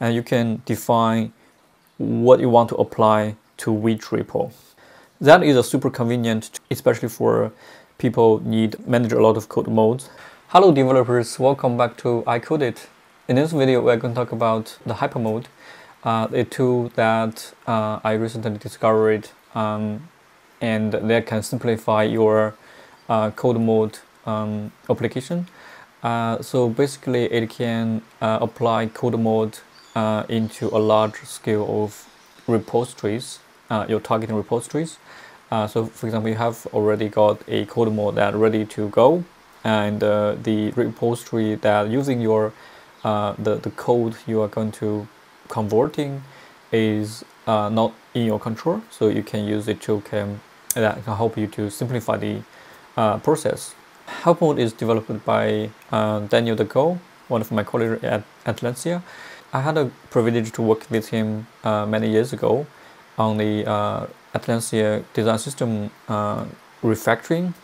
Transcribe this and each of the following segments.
and you can define what you want to apply to which repo. That is a super convenient, especially for people need manage a lot of codemods. Hello developers, welcome back to iCodeit. In this video, we're going to talk about the Hypermod, uh, a tool that uh, I recently discovered um, and that can simplify your uh, codemod um, application. Uh, so basically, it can uh, apply codemod uh, into a large scale of repositories, uh, your targeting repositories. Uh, so for example, you have already got a codemod that ready to go and uh, the repository that using your the, the code you are going to converting is not in your control. So you can use it to can that can help you to simplify the process. Hypermod is developed by uh, Daniel Del Core, one of my colleagues at Atlassian. I had a privilege to work with him uh, many years ago on the uh, Atlassian design system uh, refactoring.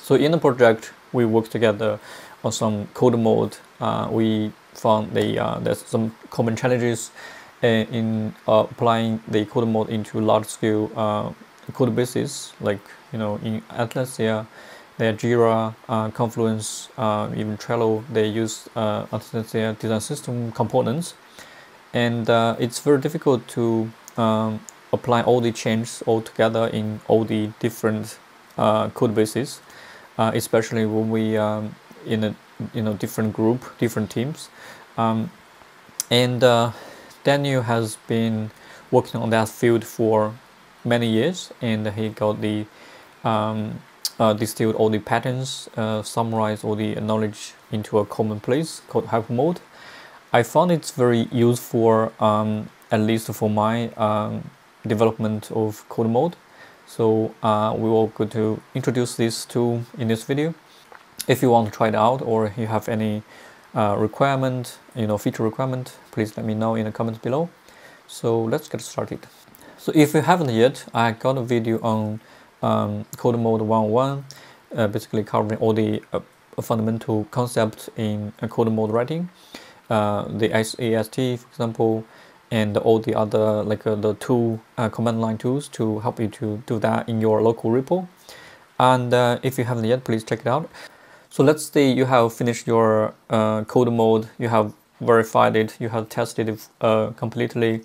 So in the project, we worked together on some codemod. Uh, we found the, uh, there's some common challenges in, in applying the codemod into large-scale code bases, like you know in Atlassian their Jira, uh, Confluence, uh, even Trello, they use uh, design system components. And uh, it's very difficult to um, apply all the changes all together in all the different uh, code bases, uh, especially when we um, in a you know different group, different teams. Um, and uh, Daniel has been working on that field for many years, and he got the um, uh, distilled all the patterns, uh, summarize all the knowledge into a common place called Hypermod. I found it's very useful, um, at least for my um, development of codemod. So uh, we will go to introduce this tool in this video. If you want to try it out or you have any uh, requirement, you know, feature requirement, please let me know in the comments below. So let's get started. So if you haven't yet, I got a video on um, codemod 101, uh, basically covering all the uh, fundamental concepts in uh, codemod writing, uh, the SAST, for example, and all the other like uh, the two uh, command line tools to help you to do that in your local repo. And if you haven't yet, please check it out. So let's say you have finished your codemod, you have verified it, you have tested it completely,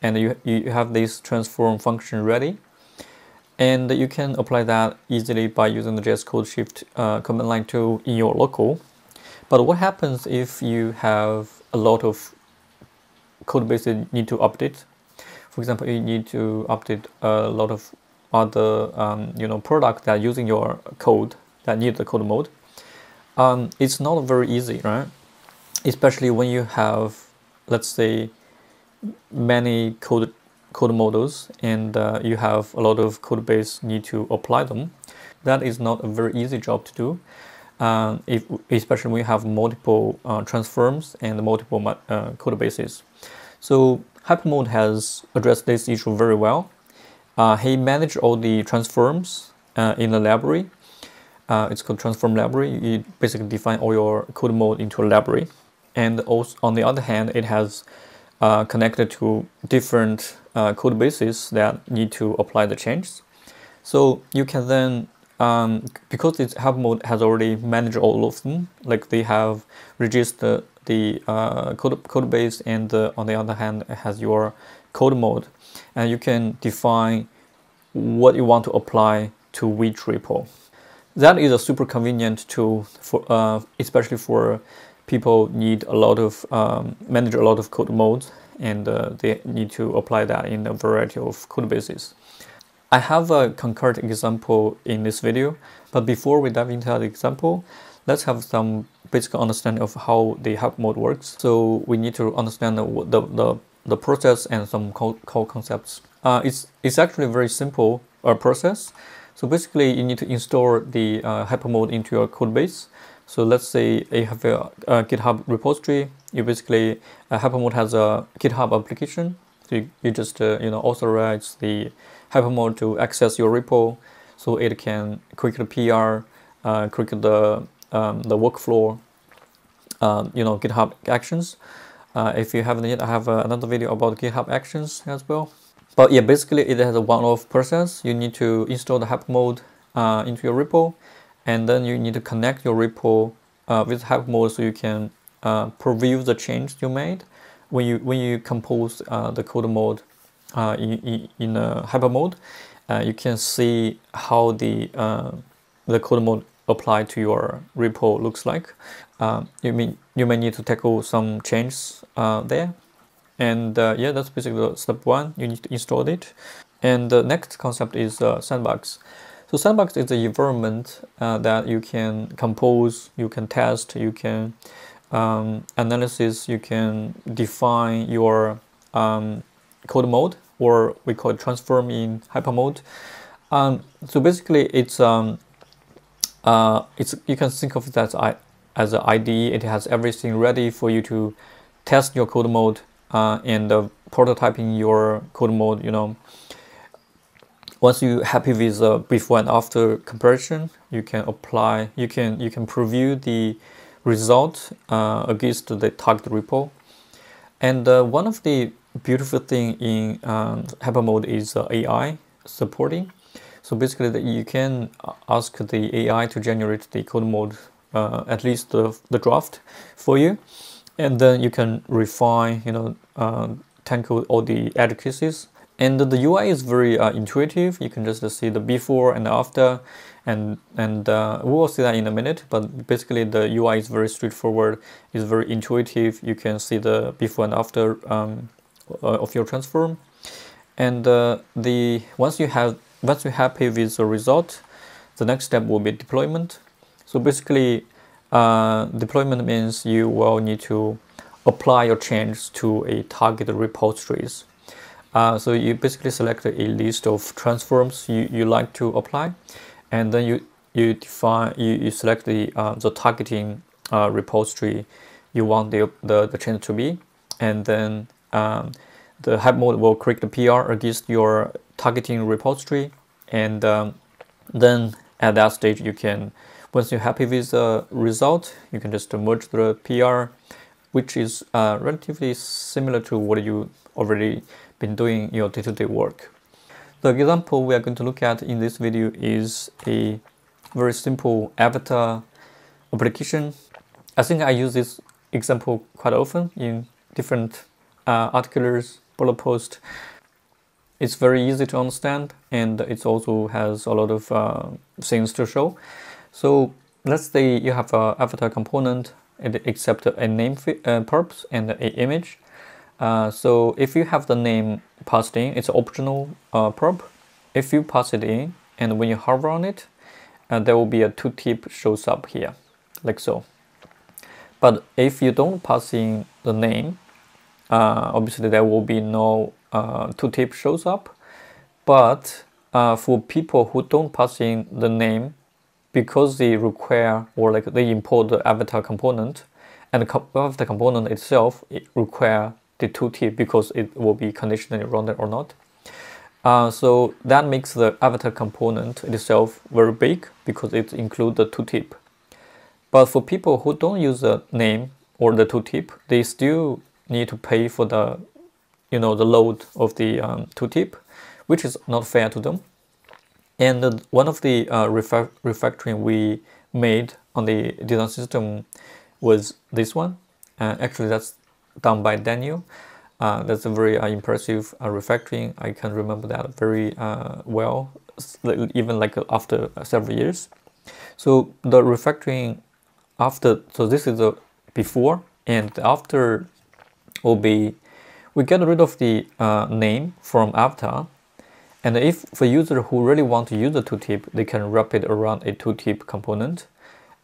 and you, you have this transform function ready and you can apply that easily by using the jscodeshift uh, command line tool in your local. But what happens if you have a lot of code base that you need to update? For example, you need to update a lot of other um, you know products that are using your code that need the codemod. Um, it's not very easy, right? Especially when you have, let's say, many code code models and uh, you have a lot of code base need to apply them. That is not a very easy job to do. Uh, if, especially when you have multiple uh, transforms and multiple uh, code bases. So Hypermod has addressed this issue very well. Uh, he managed all the transforms uh, in the library. it's called transform library. You basically define all your codemod into a library. And also on the other hand, it has uh, connected to different uh, code bases that need to apply the changes. So you can then, um, because this Hypermod has already managed all of them, like they have registered the uh, code, code base and on the other hand, it has your codemod. And you can define what you want to apply to which repo. That is a super convenient tool for, uh, especially for people need a lot of um, manage a lot of codemods and uh, they need to apply that in a variety of code bases. I have a concurrent example in this video, but before we dive into that example, let's have some basic understanding of how the Hypermod works. So we need to understand the, the, the, the process and some core, concepts. Uh, it's, it's actually a very simple uh, process. So basically you need to install the uh, Hypermod into your code base so let's say you have a, a GitHub repository. You basically uh, Hypermod has a GitHub application. So you, you just uh, you know authorize the Hypermod to access your repo, so it can quickly PR, uh, quickly the um, the workflow, um, you know GitHub actions. Uh, if you haven't yet, I have uh, another video about GitHub Actions as well. But yeah, basically it has a one-off process. You need to install the Hypermod uh, into your repo, and then you need to connect your repo uh, with Hypermod so you can uh, preview the change you made when you when you compose uh, the codemod uh, in, in, Hypermod. Uh, you can see how the the codemod applied to your repo looks like. you mean you may need to tackle some changes there and uh, yeah, that's basically step one. You need to install it. And the next concept is uh, sandbox. So sandbox is the environment uh, that you can compose, you can test, you can um, analysis, you can define your um, codemod, or we call it transform in Hypermod. Um, so basically, it's um, uh, it's you can think of that as an IDE. It has everything ready for you to test your codemod uh, and uh, prototyping your codemod, you know, once you're happy with the before and after comparison, you can apply, you can you can preview the result uh, against the target repo. And uh, one of the beautiful thing in um, Hypermod is uh, AI supporting. So basically, the, you can ask the AI to generate the codemod, uh, at least the, the draft for you and then you can refine, you know, uh, tackle all the edge cases. And the UI is very uh, intuitive. You can just see the before and after, and and uh, we will see that in a minute. But basically, the UI is very straightforward. It's very intuitive. You can see the before and after um, uh, of your transform, and uh, the once you have once you're happy with the result, the next step will be deployment. So basically, uh, deployment means you will need to apply your change to a target repositories. Uh, so you basically select a list of transforms you, you like to apply, and then you you define you, you select the uh, the targeting uh, repository you want the, the the change to be, and then um, the Hypermod will create the PR against your targeting repository, and um, then at that stage you can once you're happy with the result, you can just merge the PR, which is uh, relatively similar to what you already been doing in your day-to-day -day work. The example we are going to look at in this video is a very simple avatar application. I think I use this example quite often in different uh, articles, blog posts. It's very easy to understand and it also has a lot of uh, things to show. So let's say you have an avatar component, it accepts a name uh, perps and an image. Uh, so if you have the name passed in, it's optional uh, perp. If you pass it in and when you hover on it, uh, there will be a tooltip shows up here, like so. But if you don't pass in the name, uh, obviously there will be no uh, tooltip shows up. But uh, for people who don't pass in the name, because they require or like they import the avatar component and the avatar component itself it require the tooltip because it will be conditionally rounded or not. Uh, so that makes the avatar component itself very big because it includes the tooltip. But for people who don't use the name or the tooltip, they still need to pay for the, you know, the load of the um, tooltip, which is not fair to them. And uh, one of the uh, refactoring we made on the design system was this one. Uh, actually, that's done by Daniel. Uh, that's a very uh, impressive uh, refactoring. I can remember that very well, even like after several years. So the refactoring after, so this is the before and after will be, we get rid of the name from avatar and if the user who really want to use the tooltip, they can wrap it around a tooltip component.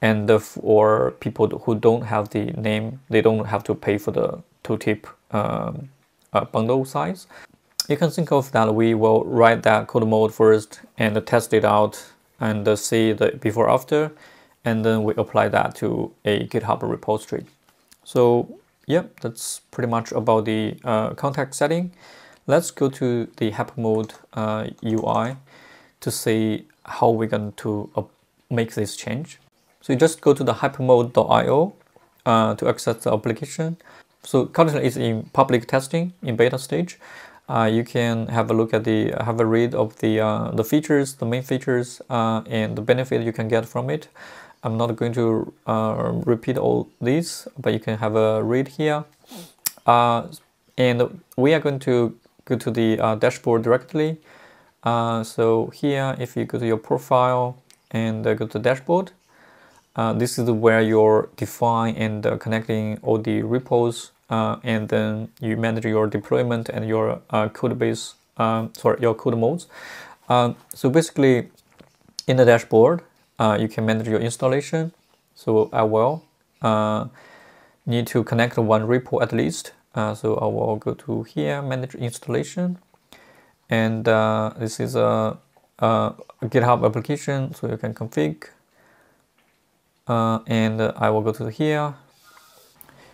And for people who don't have the name, they don't have to pay for the tooltip um, uh, bundle size. You can think of that we will write that codemod first and test it out and see the before after, and then we apply that to a GitHub repository. So yeah, that's pretty much about the uh, context setting. Let's go to the Hypermod uh, UI to see how we're going to uh, make this change. So you just go to the hypermod.io uh, to access the application. So currently it's in public testing in beta stage. Uh, you can have a look at the have a read of the uh, the features, the main features, uh, and the benefit you can get from it. I'm not going to uh, repeat all these, but you can have a read here. Uh, and we are going to go to the uh, dashboard directly. so here, if you go to your profile and go to dashboard, this is where you're define and connecting all the repos uh, and then you manage your deployment and your uh, code base, um, sorry, your code modes. Uh, so basically, in the dashboard, uh, you can manage your installation. So I will uh, need to connect one repo at least. Uh, so I will go to here, manage installation, and this is a, a, GitHub application, so you can config. and I will go to here,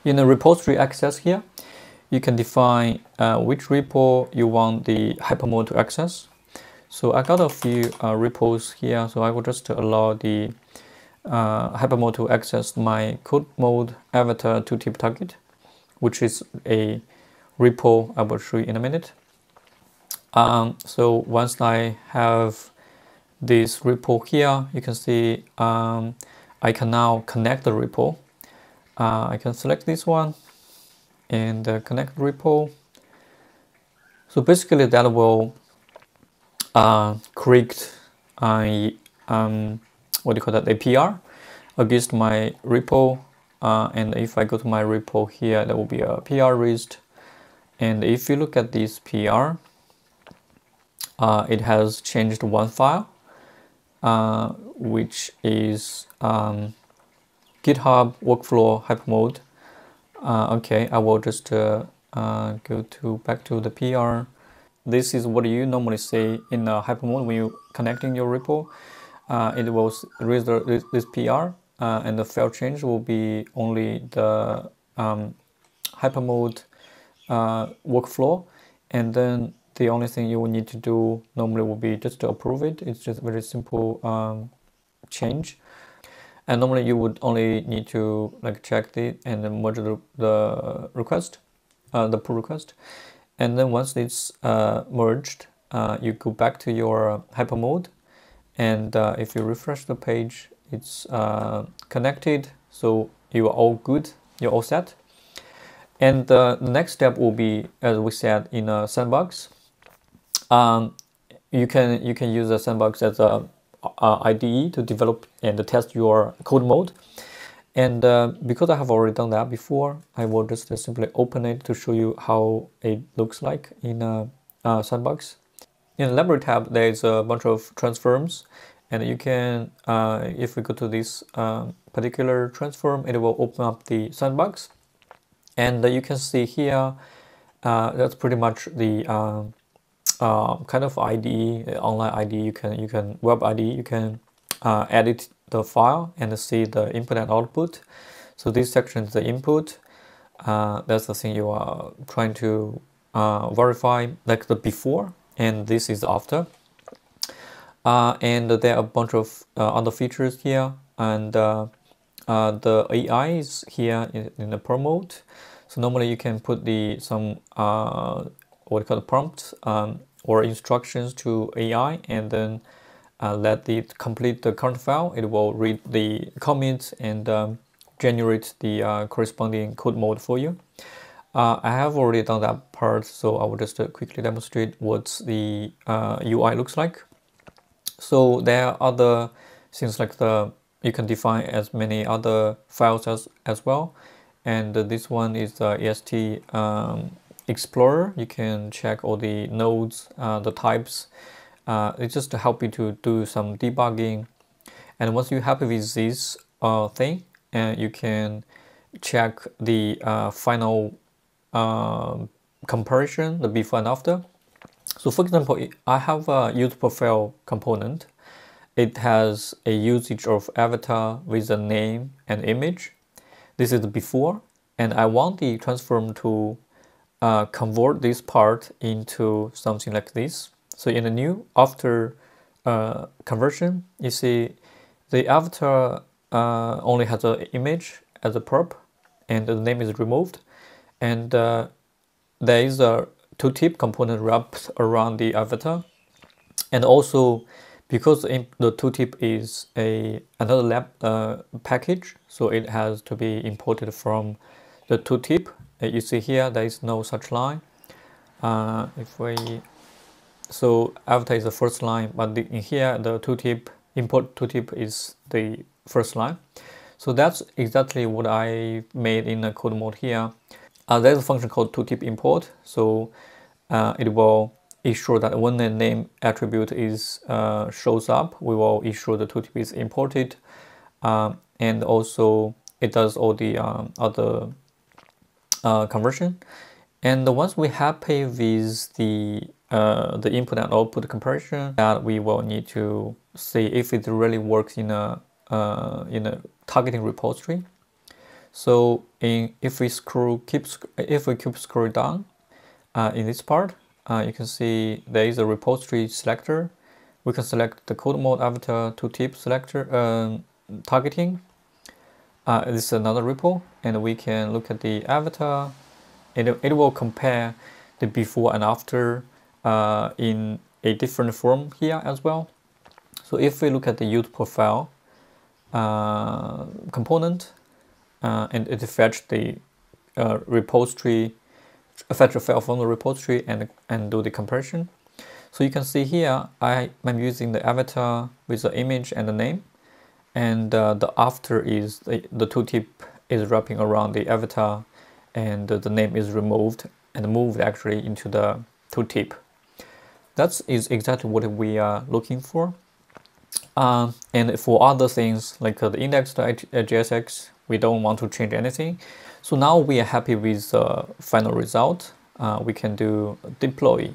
in the repository access here, you can define uh, which repo you want the Hypermod to access. So I got a few uh, repos here, so I will just allow the uh, Hypermod to access my code mode avatar to tip target, which is a repo I will show you in a minute. Um, so once I have this repo here, you can see um, I can now connect the repo uh, I can select this one and uh, connect repo. So basically that will uh, create a um, what do you call that APR against my repo uh, and if I go to my repo here there will be a PR list and if you look at this PR uh, it has changed one file uh, which is um, GitHub workflow Hypermod. Uh, okay, I will just uh, uh, go to back to the PR. This is what you normally see in a Hypermod when you connecting your repo. Uh, it will raise the, this PR uh, and the file change will be only the um, Hypermod uh, workflow and then the only thing you will need to do normally will be just to approve it. It's just very simple um, change and normally you would only need to like check the and then merge the, the request uh, the pull request. And then once it's uh, merged uh, you go back to your Hypermod. And uh, if you refresh the page it's uh, connected. So you are all good. You're all set. And the next step will be as we said in a sandbox. Um, you can you can use a sandbox as a uh, IDE to develop and test your codemod. And uh, because I have already done that before, I will just simply open it to show you how it looks like in a, sandbox. In the library tab, there is a bunch of transforms and you can, uh, if we go to this uh, particular transform, it will open up the sandbox. And you can see here, uh, that's pretty much the um, uh, kind of IDE, uh, online IDE, you can you can web IDE, you can uh, edit the file and see the input and output. So this section is the input. Uh, that's the thing you are trying to uh, verify, like the before, and this is after. Uh, and there are a bunch of other features here, and the AI is here in, in the mode. So normally you can put the some what you call the prompt um, or instructions to AI and then uh, let it complete the current file. It will read the comments and um, generate the uh, corresponding codemod for you. Uh, I have already done that part, so I will just uh, quickly demonstrate what the UI uh, looks like. So there are other things like the you can define as many other files as, as well. And this one is the AST um, Explorer, you can check all the nodes, uh, the types. Uh, it's just to help you to do some debugging. And once you're happy with this uh, thing, and you can check the uh, final um, comparison, the before and after. So for example, I have a user profile component. It has a usage of avatar with a name and image. This is the before, and I want the transform to uh, convert this part into something like this. So in the new, after uh, conversion, you see the avatar uh, only has an image as a prop and the name is removed. and uh, there is a tooltip component wrapped around the avatar and also because the tooltip is a another lab uh, package so it has to be imported from the tooltip uh, you see here there is no such line. Uh, if we so avatar is the first line but the, in here the tooltip import tooltip is the first line. So that's exactly what I made in the codemod here. Uh, there's a function called tooltip import. So uh, it will ensure that when the name attribute is uh, shows up, we will ensure the tooltip is imported, um, and also it does all the um, other uh, conversion. And once we happy with the uh, the input and output comparison, that we will need to see if it really works in a uh, in a targeting repository. So in if we scroll keep if we keep scrolling down uh, in this part, uh, you can see there is a repository selector. We can select the codemod avatar tooltip selector um, targeting. Uh, this is another repo, and we can look at the avatar. It, it will compare the before and after uh, in a different form here as well. So if we look at the user profile uh, component, uh, and it fetch the uh, repository fetch a file from the repository and, and do the comparison. So you can see here, I am using the avatar with the image and the name. And uh, the after is the, the tooltip is wrapping around the avatar and uh, the name is removed and moved actually into the tooltip. That is exactly what we are looking for. Uh, and for other things like uh, the index.jsx, we don't want to change anything. So now we are happy with the final result. Uh, we can do deploy.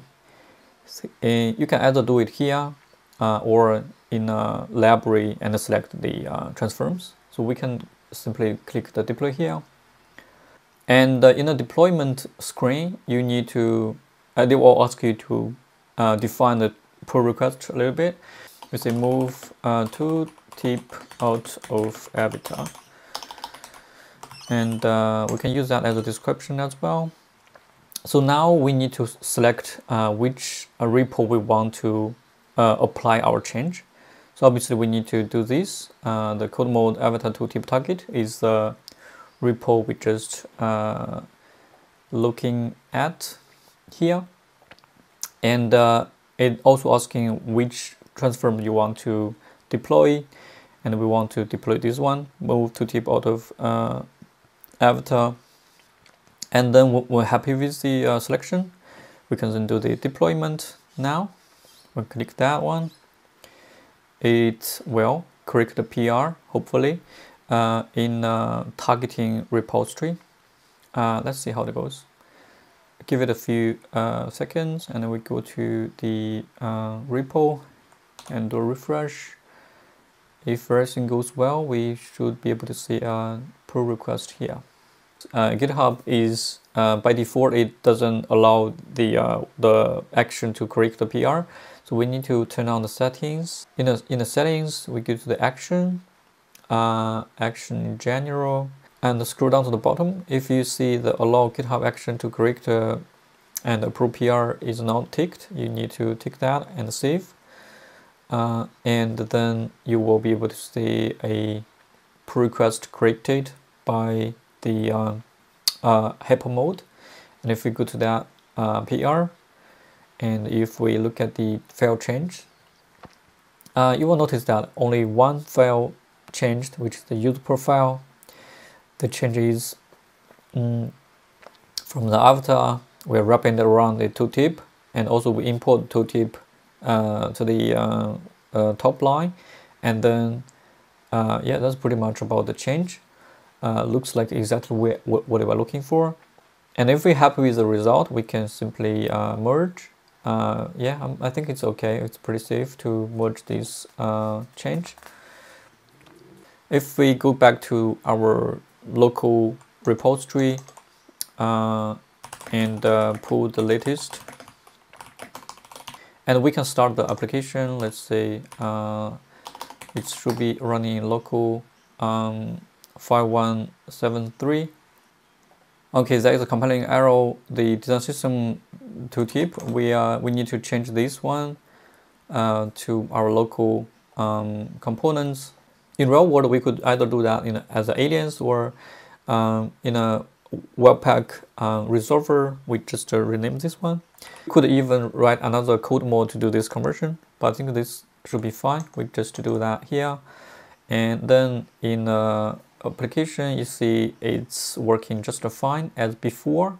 you can either do it here uh, or in a library and select the uh, transforms. So we can simply click the deploy here. And uh, in the deployment screen, you need to, uh, they will ask you to uh, define the pull request a little bit. We say move to tip out of avatar and we can use that as a description as well. So now we need to select uh, which uh, repo we want to apply our change. So obviously we need to do this. Uh, the codemod avatar tooltip target is the repo we just uh, looking at here. And it also asking which transform you want to deploy. And we want to deploy this one, move tooltip out of avatar and then we're happy with the uh, selection we can then do the deployment now we click that one. It will create the PR hopefully uh, in uh, targeting repository. Uh, let's see how it goes. Give it a few uh, seconds and then we go to the uh, repo and do a refresh. If everything goes well, we should be able to see a pull request here. Uh, GitHub is uh, by default it doesn't allow the uh, the action to correct the PR, so we need to turn on the settings. In the in the settings, we go to the action, uh, action general, and scroll down to the bottom. If you see the allow GitHub action to correct uh, and approve PR is not ticked, you need to tick that and save uh, and then you will be able to see a pull request created by the uh, uh, Hypermod. And if we go to that uh, PR and if we look at the file change uh, you will notice that only one file changed which is the user profile. The changes mm, from the avatar we're wrapping it around the tooltip and also we import tooltip uh, to the uh, uh, top line. And then yeah that's pretty much about the change looks like exactly what, what we were looking for and if we're happy with the result we can simply merge uh, yeah, um, I think it's okay. It's pretty safe to merge this uh, change. If we go back to our local repository uh, and pull the latest and we can start the application let's say uh, it should be running local um, 5173 Okay, there is a compiling error. The design system tooltip, we, uh, we need to change this one uh, to our local um, components. In real world, we could either do that in, as alias or um, in a Webpack uh, resolver, we just uh, rename this one. Could even write another codemod to do this conversion, but I think this should be fine. We just do that here. And then in the application, you see it's working just fine as before.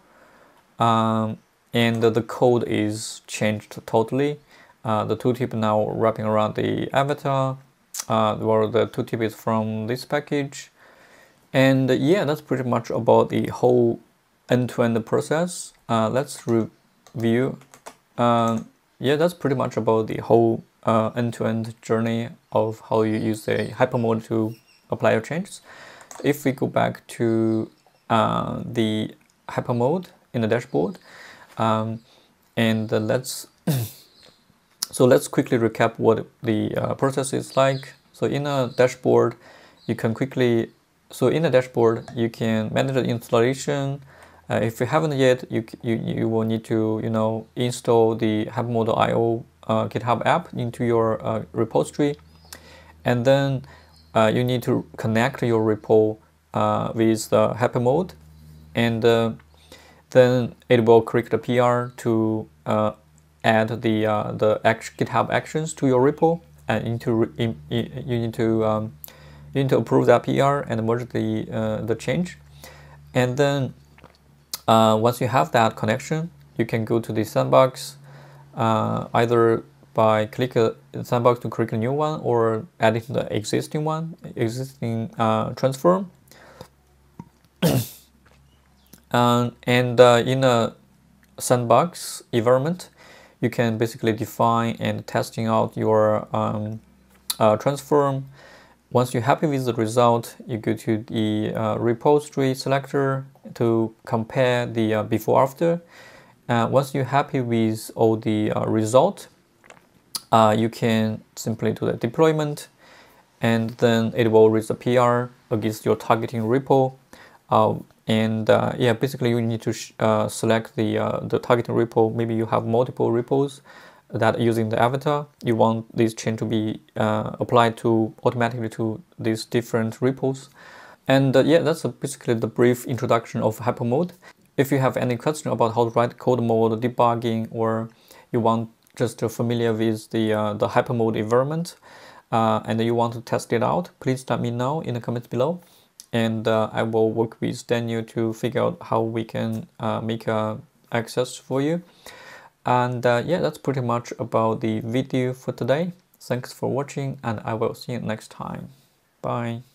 Um, and the code is changed totally. Uh, the tooltip now wrapping around the avatar, uh, where the tooltip is from this package. And yeah, that's pretty much about the whole end-to-end -end process. Uh, let's review. Uh, yeah, that's pretty much about the whole uh, end-to-end -end journey of how you use the Hypermod to apply your changes. If we go back to uh, the Hypermod in the dashboard, um, and let's so let's quickly recap what the uh, process is like. So in a dashboard, you can quickly so in the dashboard, you can manage the installation. Uh, if you haven't yet, you, you, you will need to you know install the hypermod.io uh, GitHub app into your uh, repository, and then uh, you need to connect your repo uh, with the Hypermod and uh, then it will create a PR to add the the GitHub actions to your repo, and into in, in, you need to um, you need to approve that PR and merge the, uh, the change. And then uh, once you have that connection, you can go to the sandbox uh, either by click a sandbox to create a new one or adding the existing one, existing uh, transform. um, and uh, in a sandbox environment, you can basically define and testing out your um, uh, transform once you're happy with the result, you go to the uh, repository selector to compare the uh, before after. Uh, once you're happy with all the uh, result, uh, you can simply do the deployment and then it will raise the PR against your targeting repo. Uh, and yeah, basically you need to select the, the targeting repo. Maybe you have multiple repos that using the avatar, you want this change to be uh, applied to automatically to these different repos. And uh, yeah, that's basically the brief introduction of Hypermod. If you have any question about how to write codemod debugging or you want just familiar with the, uh, the Hypermod environment uh, and you want to test it out, please let me know in the comments below. And uh, I will work with Daniel to figure out how we can uh, make access for you. And uh, yeah, that's pretty much about the video for today. Thanks for watching and I will see you next time. Bye.